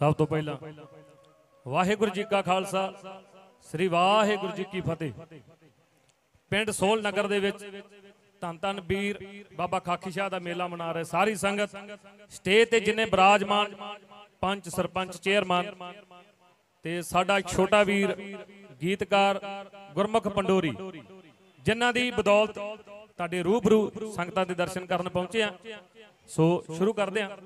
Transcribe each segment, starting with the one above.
ਸਭ ਤੋਂ ਪਹਿਲਾਂ ਵਾਹਿਗੁਰੂ ਜੀ ਕਾ ਖਾਲਸਾ, ਸ੍ਰੀ ਵਾਹਿਗੁਰੂ ਜੀ ਕੀ ਫਤਿਹ। ਪਿੰਡ ਸੋਲ ਨਗਰ ਦੇ ਵਿੱਚ ਧੰਨ ਧੰਨ ਵੀਰ ਬਾਬਾ ਖਾਕੀ ਸ਼ਾਹ ਦਾ ਮੇਲਾ ਮਨਾ ਰਹੇ ਸਾਰੀ ਸੰਗਤ। ਸਟੇਜ ਤੇ ਜਿੰਨੇ ਬਰਾਜਮਾਨ ਪੰਚ ਸਰਪੰਚ, ਚੇਅਰਮੈਨ ਤੇ ਸਾਡਾ ਇੱਕ ਛੋਟਾ ਵੀਰ, ਗੀਤਕਾਰ ਗੁਰਮੁਖ ਪੰਡੋਰੀ, ਜਿਨ੍ਹਾਂ ਦੀ ਬਦੌਲਤ ਤੁਹਾਡੇ ਰੂਬਰੂ ਸੰਗਤਾਂ ਦੇ ਦਰਸ਼ਨ ਕਰਨ ਪਹੁੰਚੇ ਆ ਸੋ ਸ਼ੁਰੂ ਕਰਦੇ ਹਾਂ।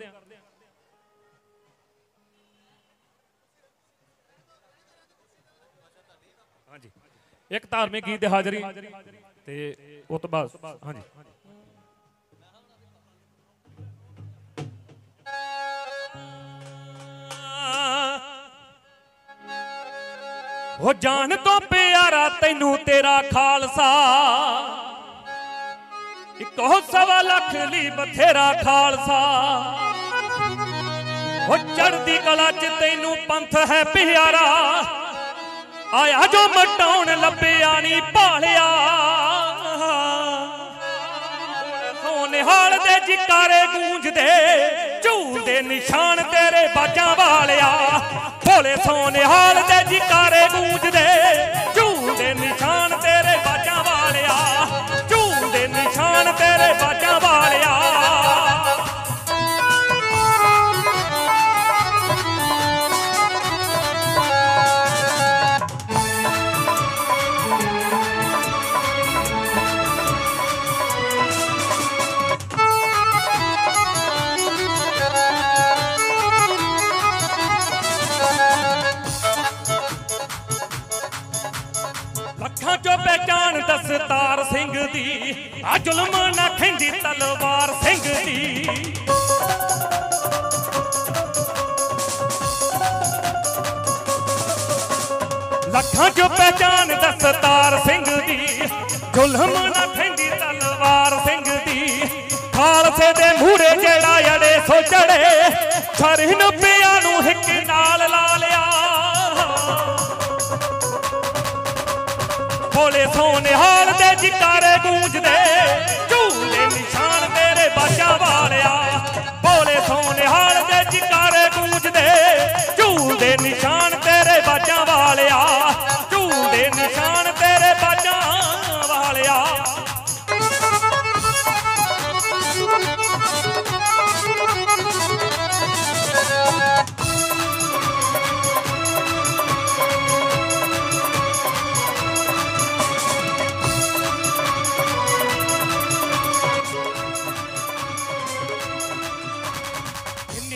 ਹਾਂਜੀ। ਇੱਕ ਧਾਰਮਿਕ ਗੀਤ ਦੀ ਹਾਜ਼ਰੀ ਤੇ ਉਸ ਤੋਂ ਬਾਅਦ ਹਾਂਜੀ। ਉਹ ਜਾਨ ਤੋਂ ਪਿਆਰਾ ਤੈਨੂੰ ਤੇਰਾ ਖਾਲਸਾ। ਇੱਕੋ ਸਵਾ ਲੱਖ ਲਈ ਬਥੇਰਾ ਖਾਲਸਾ। ਉਹ ਚੜਦੀ ਕਲਾ ਚ ਤੈਨੂੰ ਪੰਥ ਹੈ ਪਿਆਰਾ। ਆਇਆ ਜੋ ਮਟਾਉਣ ਲੱਭਿਆ ਨਹੀਂ ਭਾਲਿਆ। ਸੋਨਿਹਾਲ ਦੇ ਜਿਕਾਰੇ ਗੂੰਜਦੇ। ਪਹਿਚਾਨ ਸਿੰਘ ਦੀ, ਆ ਜ਼ੁਲਮ ਨਾ ਖਿੰਦੀ ਤਲਵਾਰ ਸਿੰਘ ਦੀ। ਲੱਖਾਂ ਚੋਂ ਪਹਿਚਾਨ ਦਸਤਾਰ ਸਿੰਘ ਦੀ, ਜ਼ੁਲਮ ਨਾ ਖਿੰਦੀ ਤਲਵਾਰ ਸਿੰਘ ਦੀ। ਖਾਲਸੇ ਦੇ ਮੂਹਰੇ ਜਿਹੜਾ ਅੜੇ ਸੋ ਚੜੇ ਭੋਲੇ ਸੋਨਿਹਾਲ ਦੇ ਜਿਕਾਰੇ ਗੂੰਜਦੇ। ਝੂਲੇ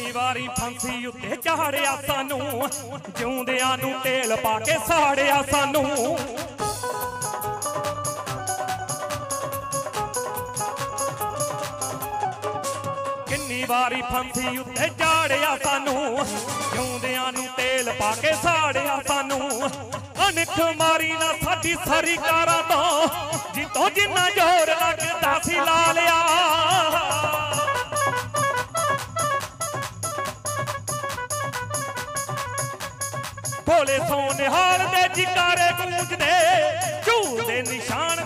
ਕਿੰਨੀ ਵਾਰੀ ਫਾਂਸੀ ਉੱਤੇ ਚਾੜਿਆ ਸਾਨੂੰ, ਜਿਉਂਦਿਆਂ ਨੂੰ ਤੇਲ ਪਾ ਕੇ ਸਾੜਿਆ ਸਾਨੂੰ। ਕਿੰਨੀ ਵਾਰੀ ਫਾਂਸੀ ਉੱਤੇ ਚਾੜਿਆ ਸਾਨੂੰ, ਜਿਉਂਦਿਆਂ ਨੂੰ ਤੇਲ ਪਾ ਕੇ ਸਾੜਿਆ ਸਾਨੂੰ। ਅਨਖ ਮਾਰੀ ਨਾ ਸਾਡੀ ਸਾਰੀ ਕਾਰਾਂ ਤੋਂ, ਜਿੱਤੋਂ ਜਿੰਨਾ ਜ਼ੋਰ ਲੱਗਦਾ ਸੀ ਲਾ ਲਿਆ। ਭੋਲੇ ਸੋਨਿਹਾਲ ਦੇ ਜਿਕਾਰੇ ਗੂੰਜਦੇ ਝੂਲਦੇ ਨਿਸ਼ਾਨ